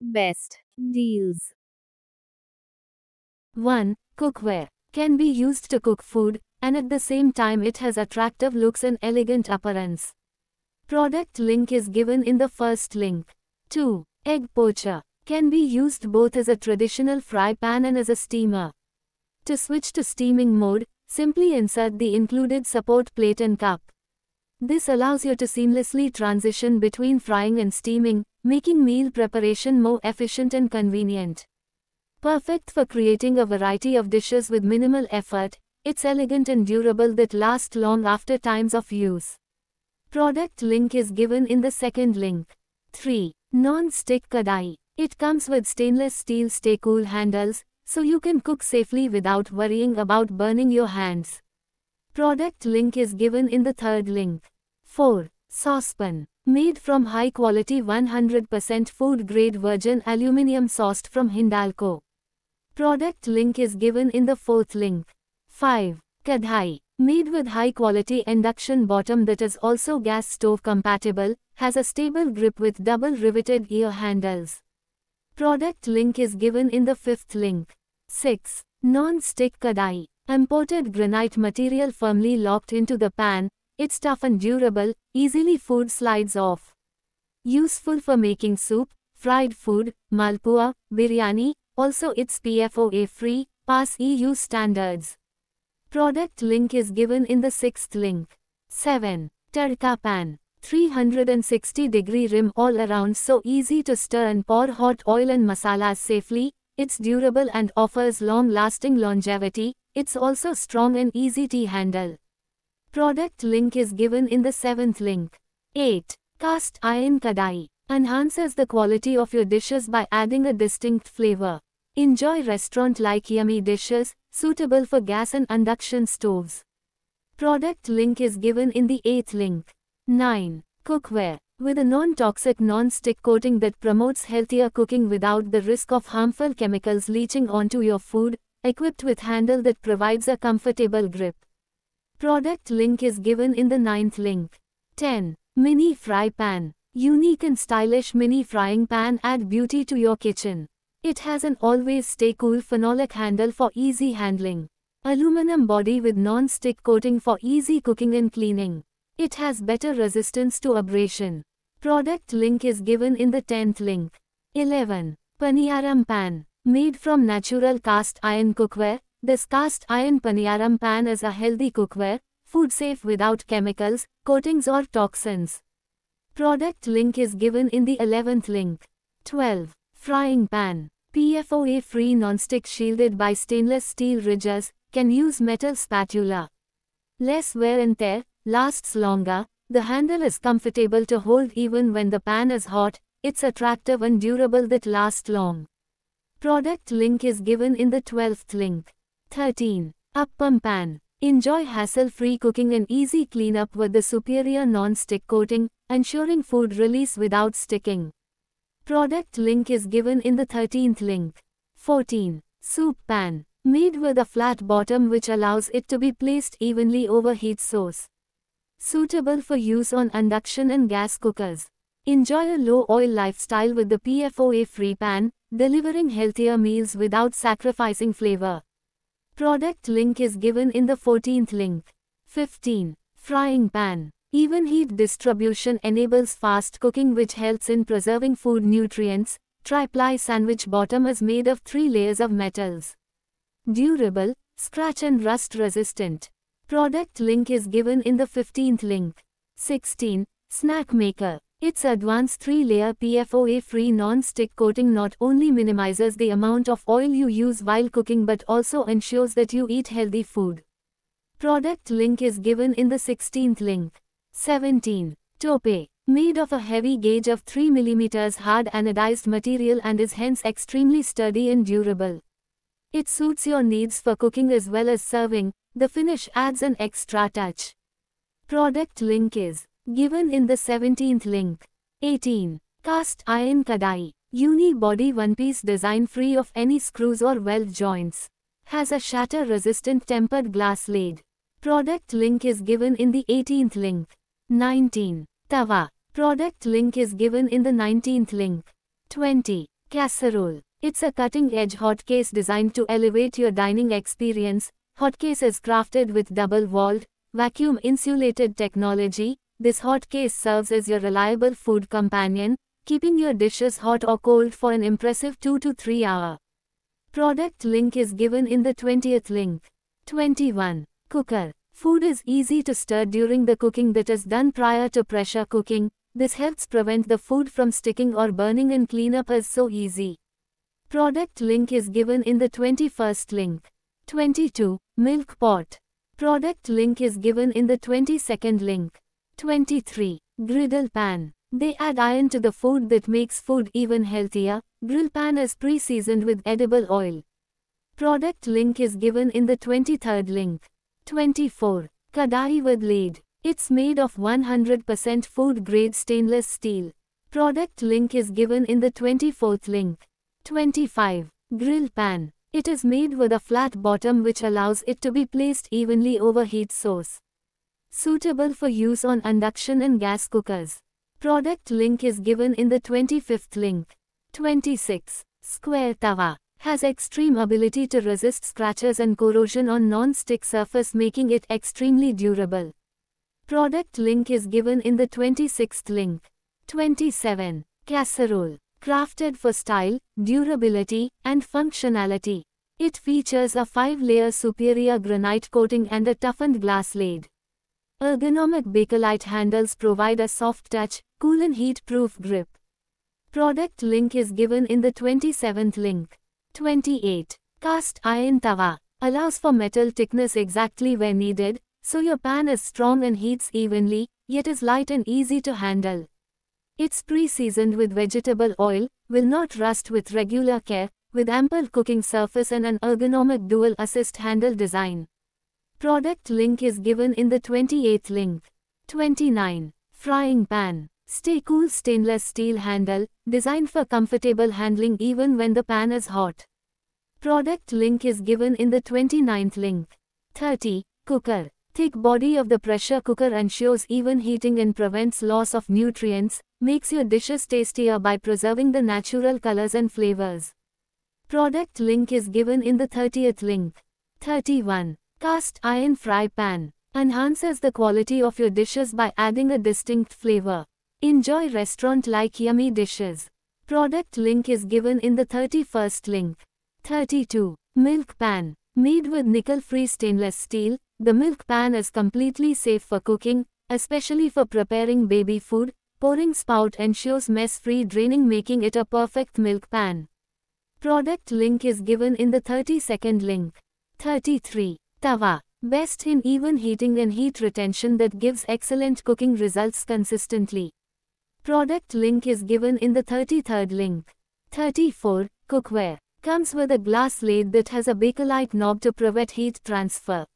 Best deals 1. Cookware can be used to cook food, and at the same time it has attractive looks and elegant appearance. Product link is given in the first link. 2. Egg poacher can be used both as a traditional fry pan and as a steamer. To switch to steaming mode, simply insert the included support plate and cup. This allows you to seamlessly transition between frying and steaming, making meal preparation more efficient and convenient. Perfect for creating a variety of dishes with minimal effort, it's elegant and durable that last long after times of use. Product link is given in the second link. 3. Non-stick kadai. It comes with stainless steel stay cool handles, so you can cook safely without worrying about burning your hands. Product link is given in the third link. 4. Saucepan. Made from high quality 100% food grade virgin aluminum sourced from Hindalco. Product link is given in the fourth link. 5. Kadhai. Made with high quality induction bottom that is also gas stove compatible, has a stable grip with double riveted ear handles. Product link is given in the fifth link. 6. Non-stick kadai. Imported granite material firmly locked into the pan, it's tough and durable, easily food slides off. Useful for making soup, fried food, malpua, biryani, also it's PFOA free, pass EU standards. Product link is given in the sixth link. 7. Tadka pan. 360 degree rim all around so easy to stir and pour hot oil and masalas safely, it's durable and offers long lasting longevity, it's also strong and easy to handle. Product link is given in the seventh link. 8. Cast iron kadai. Enhances the quality of your dishes by adding a distinct flavor. Enjoy restaurant-like yummy dishes, suitable for gas and induction stoves. Product link is given in the 8th link. 9. Cookware. With a non-toxic non-stick coating that promotes healthier cooking without the risk of harmful chemicals leaching onto your food, equipped with handle that provides a comfortable grip. Product link is given in the 9th link. 10. Mini Fry Pan. Unique and stylish mini frying pan add beauty to your kitchen. It has an always stay cool phenolic handle for easy handling. Aluminum body with non-stick coating for easy cooking and cleaning. It has better resistance to abrasion. Product link is given in the 10th link. 11. Paniyaram pan. Made from natural cast iron cookware, this cast iron paniyaram pan is a healthy cookware, food safe without chemicals, coatings or toxins. Product link is given in the 11th link. 12. Frying pan. PFOA free non-stick shielded by stainless steel ridges, can use metal spatula. Less wear and tear, lasts longer, the handle is comfortable to hold even when the pan is hot, it's attractive and durable that last long. Product link is given in the 12th link. 13. Appam pan. Enjoy hassle-free cooking and easy cleanup with the superior non-stick coating, ensuring food release without sticking. Product link is given in the 13th link. 14. Soup pan. Made with a flat bottom which allows it to be placed evenly over heat source. Suitable for use on induction and gas cookers. Enjoy a low oil lifestyle with the PFOA free pan, delivering healthier meals without sacrificing flavor. Product link is given in the 14th link. 15. Frying pan. Even heat distribution enables fast cooking which helps in preserving food nutrients. Tri-ply sandwich bottom is made of three layers of metals. Durable, scratch and rust resistant. Product link is given in the 15th link. 16. Snack maker. Its advanced 3-layer PFOA-free non-stick coating not only minimizes the amount of oil you use while cooking but also ensures that you eat healthy food. Product link is given in the 16th link. 17. Tope. Made of a heavy gauge of 3 mm hard anodized material and is hence extremely sturdy and durable. It suits your needs for cooking as well as serving, the finish adds an extra touch. Product link is given in the 17th link. 18. Cast iron kadai. Uni body one piece design free of any screws or weld joints. Has a shatter resistant tempered glass lid. Product link is given in the 18th link. 19. Tawa. Product link is given in the 19th link. 20. Casserole. It's a cutting-edge hot case designed to elevate your dining experience. Hot case is crafted with double-walled, vacuum-insulated technology. This hot case serves as your reliable food companion, keeping your dishes hot or cold for an impressive 2 to 3 hour. Product link is given in the 20th link. 21. Cooker. Food is easy to stir during the cooking that is done prior to pressure cooking. This helps prevent the food from sticking or burning and cleanup is so easy. Product link is given in the 21st link. 22. Milk pot. Product link is given in the 22nd link. 23. Griddle pan. They add iron to the food that makes food even healthier. Grill pan is pre-seasoned with edible oil. Product link is given in the 23rd link. 24. Kadai with lid. It's made of 100% food grade stainless steel. Product link is given in the 24th link. 25. Grill pan. It is made with a flat bottom which allows it to be placed evenly over heat source. Suitable for use on induction and gas cookers. Product link is given in the 25th link. 26. Square tawa has extreme ability to resist scratches and corrosion on non-stick surface making it extremely durable. Product link is given in the 26th link. 27. Casserole. Crafted for style, durability, and functionality. It features a 5-layer superior granite coating and a toughened glass lid. Ergonomic Bakelite handles provide a soft touch, cool and heat-proof grip. Product link is given in the 27th link. 28. Cast iron tawa allows for metal thickness exactly where needed, so your pan is strong and heats evenly, yet is light and easy to handle. It's pre-seasoned with vegetable oil, will not rust with regular care, with ample cooking surface and an ergonomic dual assist handle design. Product link is given in the 28th link. 29. Frying pan. Stay cool stainless steel handle, designed for comfortable handling even when the pan is hot. Product link is given in the 29th link. 30. Cooker. Thick body of the pressure cooker ensures even heating and prevents loss of nutrients, makes your dishes tastier by preserving the natural colors and flavors. Product link is given in the 30th link. 31. Cast iron fry pan enhances the quality of your dishes by adding a distinct flavor. Enjoy restaurant-like yummy dishes. Product link is given in the 31st link. 32. Milk pan. Made with nickel-free stainless steel, the milk pan is completely safe for cooking, especially for preparing baby food. Pouring spout ensures mess-free draining making it a perfect milk pan. Product link is given in the 32nd link. 33. Tawa. Best in even heating and heat retention that gives excellent cooking results consistently. Product link is given in the 33rd link. 34. Cookware. Comes with a glass lid that has a bakelite knob to prevent heat transfer.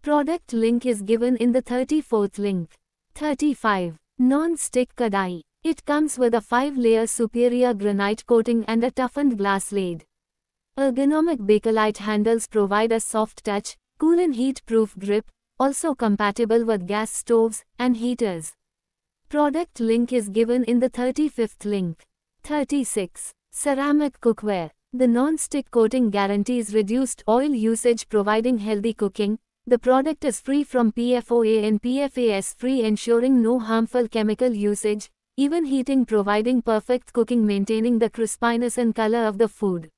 Product link is given in the 34th link. 35. Non-stick kadai. It comes with a 5-layer superior granite coating and a toughened glass lid. Ergonomic bakelite handles provide a soft touch, cool and heat-proof grip, also compatible with gas stoves and heaters. Product link is given in the 35th link. 36. Ceramic cookware. The non-stick coating guarantees reduced oil usage providing healthy cooking. The product is free from PFOA and PFAS free ensuring no harmful chemical usage, even heating providing perfect cooking maintaining the crispiness and color of the food.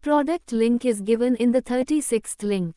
Product link is given in the 36th link.